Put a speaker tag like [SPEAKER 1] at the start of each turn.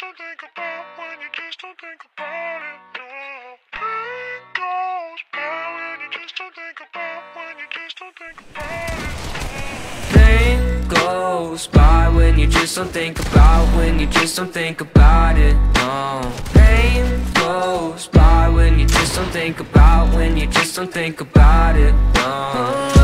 [SPEAKER 1] don't think about, when you just don't think about it. No. Pain goes by when you just don't think about, when you just don't think about it.
[SPEAKER 2] Pain goes by when you just don't think about when you just don't think about it. No. Pain goes by when you just don't think about when you just don't think about it. No.